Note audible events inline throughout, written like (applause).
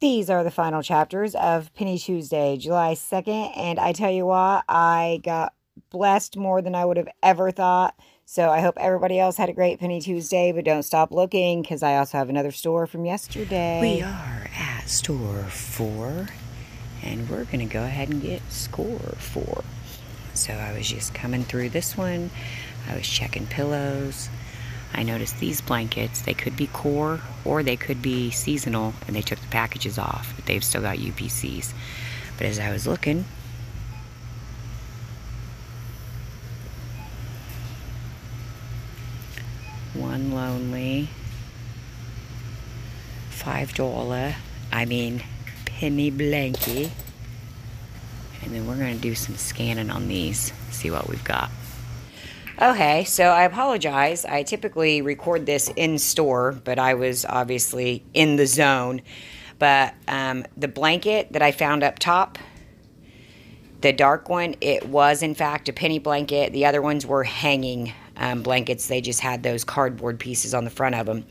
These are the final chapters of Penny Tuesday, July 2nd. And I tell you what, I got blessed more than I would have ever thought. So I hope everybody else had a great Penny Tuesday, but don't stop looking because I also have another store from yesterday. We are at store four, and we're going to go ahead and get score four. So I was just coming through this one. I was checking pillows. I noticed these blankets, they could be core or they could be seasonal and they took the packages off, but they've still got UPCs. But as I was looking, one lonely, five dollar, I mean penny blankie. And then we're gonna do some scanning on these, see what we've got. Okay, so I apologize. I typically record this in store, but I was obviously in the zone. But um, the blanket that I found up top, the dark one, it was in fact a penny blanket. The other ones were hanging um, blankets. They just had those cardboard pieces on the front of them.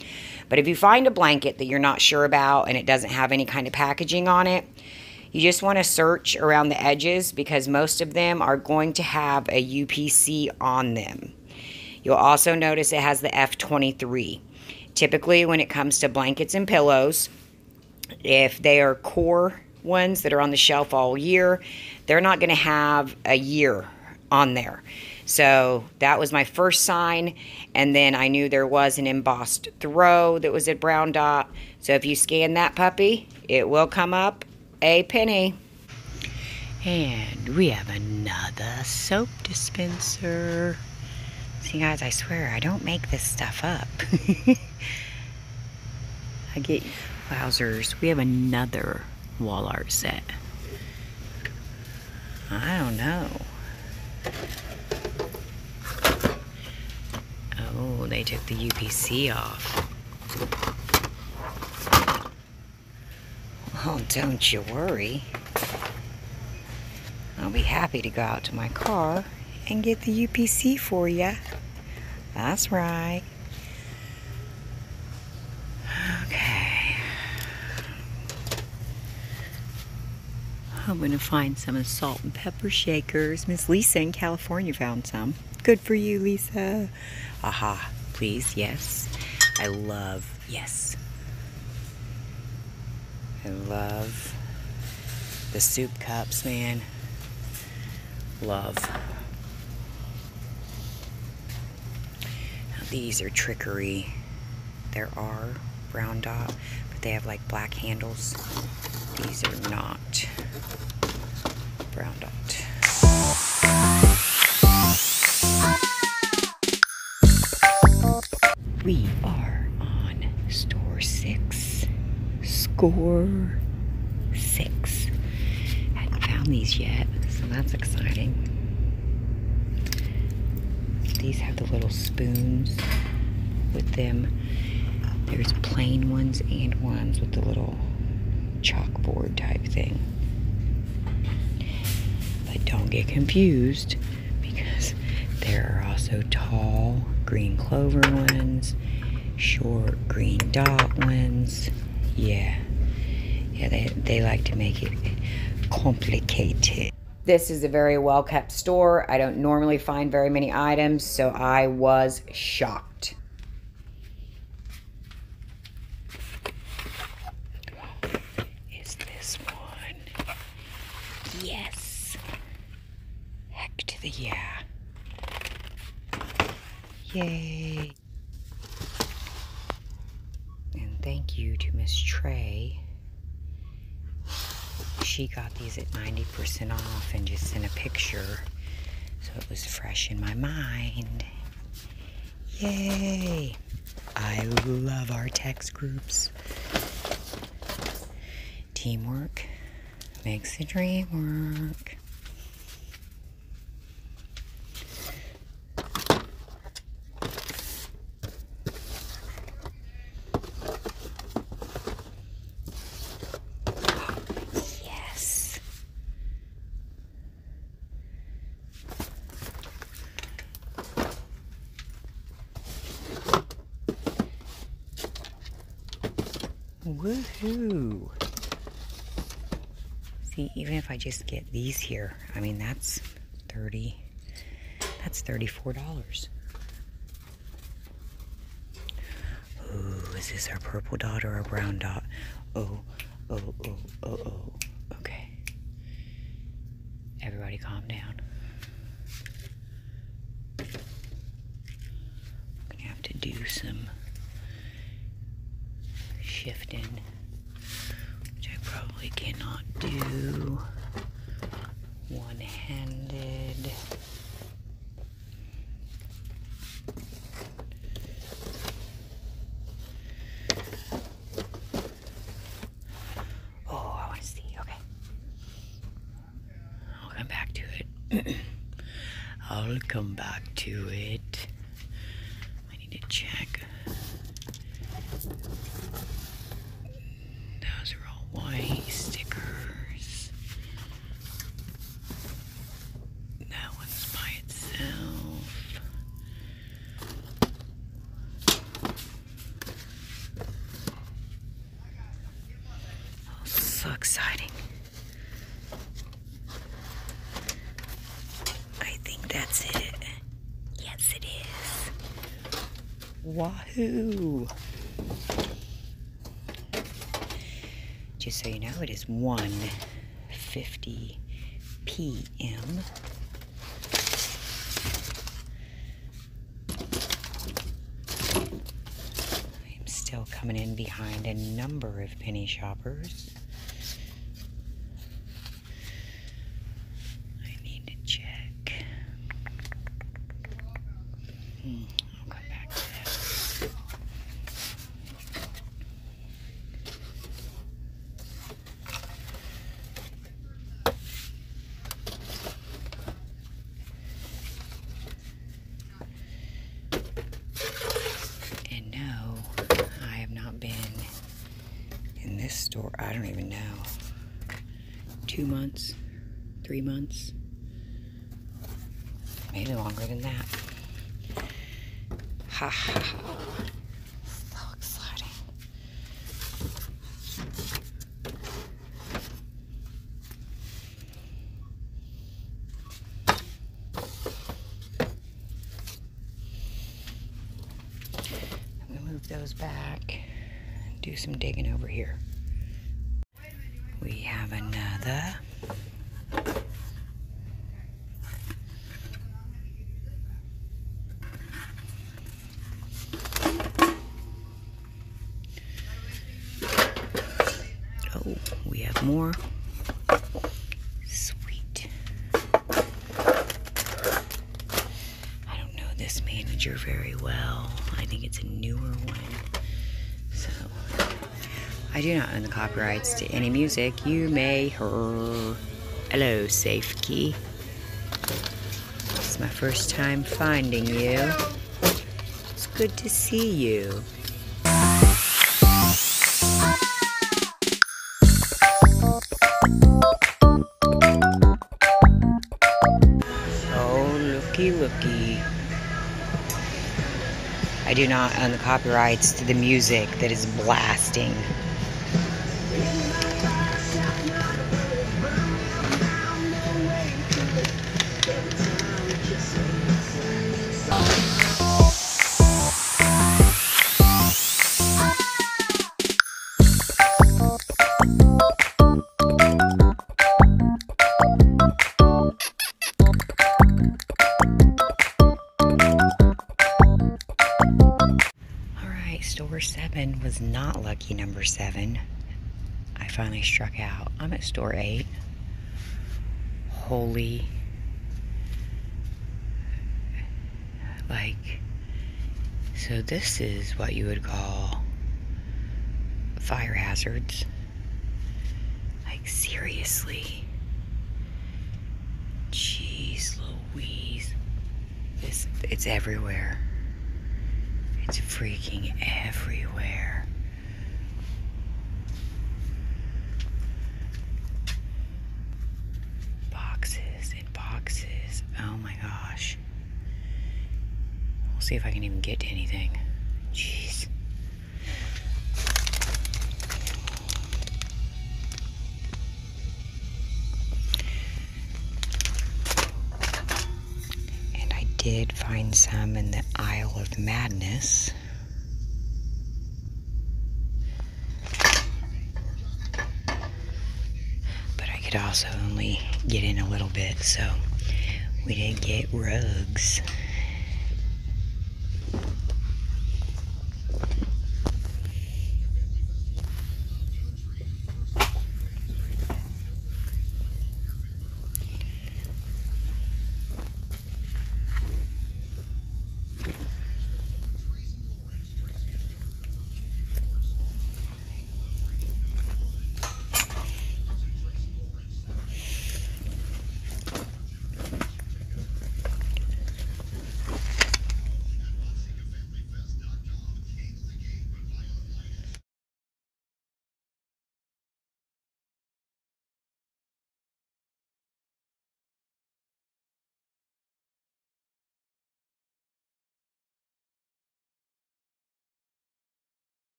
But if you find a blanket that you're not sure about and it doesn't have any kind of packaging on it, you just want to search around the edges because most of them are going to have a UPC on them. You'll also notice it has the F23. Typically, when it comes to blankets and pillows, if they are core ones that are on the shelf all year, they're not going to have a year on there. So that was my first sign. And then I knew there was an embossed throw that was at Brown Dot. So if you scan that puppy, it will come up a penny. And we have another soap dispenser. See, guys, I swear, I don't make this stuff up. (laughs) I get wowzers. We have another wall art set. I don't know. Oh, they took the UPC off. Oh, don't you worry. I'll be happy to go out to my car and get the UPC for you. That's right. Okay. I'm going to find some of the salt and pepper shakers. Miss Lisa in California found some. Good for you, Lisa. Aha, please, yes. I love, yes. I love the soup cups, man. Love. Now, these are trickery. There are brown dot, but they have like black handles. These are not brown dot. We are score six. Hadn't found these yet, so that's exciting. These have the little spoons with them. There's plain ones and ones with the little chalkboard type thing. But don't get confused because there are also tall green clover ones, short green dot ones. Yeah. Yeah, they, they like to make it complicated. This is a very well kept store. I don't normally find very many items, so I was shocked. Is this one? Yes. Heck to the yeah. Yay. And thank you to Miss Trey. She got these at 90% off and just sent a picture. So it was fresh in my mind. Yay! I love our text groups. Teamwork makes the dream work. Yes. Woohoo! See, even if I just get these here, I mean, that's 30, that's $34. Ooh, is this our purple dot or our brown dot? Oh, oh, oh, oh, oh. Okay. Everybody calm down. I'm gonna have to do some shifting, which I probably cannot do one handed. Oh, I want to see. Okay. I'll come back to it. (clears throat) I'll come back to it. I need to check. White stickers. That one's by itself. Oh, so exciting. I think that's it. Yes, it is. Wahoo! Just so you know, it is 1.50 p.m. I'm still coming in behind a number of penny shoppers. I need to check. Hmm, I'll come back to that. And no, I have not been in this store. I don't even know. Two months, three months, maybe longer than that. Ha ha ha. So exciting. Those back do some digging over here. We have another. Oh, we have more. Sweet. I don't know this very well. I think it's a newer one. So, I do not own the copyrights to any music you may hear. Hello, Safe Key. It's my first time finding you. It's good to see you. Oh, looky, looky. I do not own the copyrights to the music that is blasting. Was not lucky number seven. I finally struck out. I'm at store eight. Holy. Like, so this is what you would call fire hazards. Like, seriously. Jeez Louise. This, it's everywhere. It's freaking everywhere. see if I can even get to anything. Jeez. And I did find some in the Aisle of Madness. But I could also only get in a little bit, so we didn't get rugs.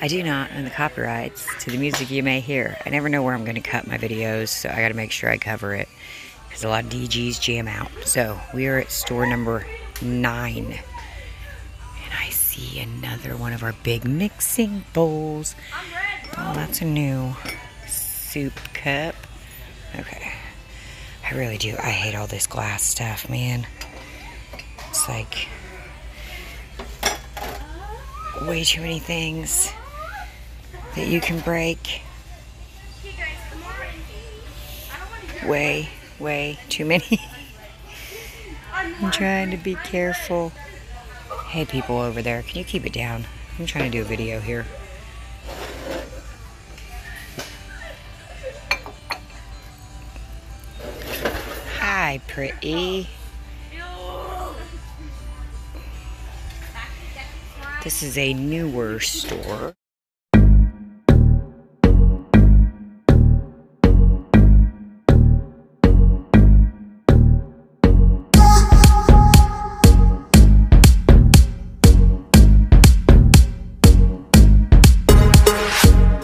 I do not own the copyrights to the music you may hear. I never know where I'm going to cut my videos, so I got to make sure I cover it because a lot of DGs jam out. So we are at store number nine, and I see another one of our big mixing bowls. Oh, that's a new soup cup. Okay, I really do. I hate all this glass stuff, man. It's like way too many things that you can break. Way, way too many. (laughs) I'm trying to be careful. Hey, people over there, can you keep it down? I'm trying to do a video here. Hi, pretty. This is a newer store.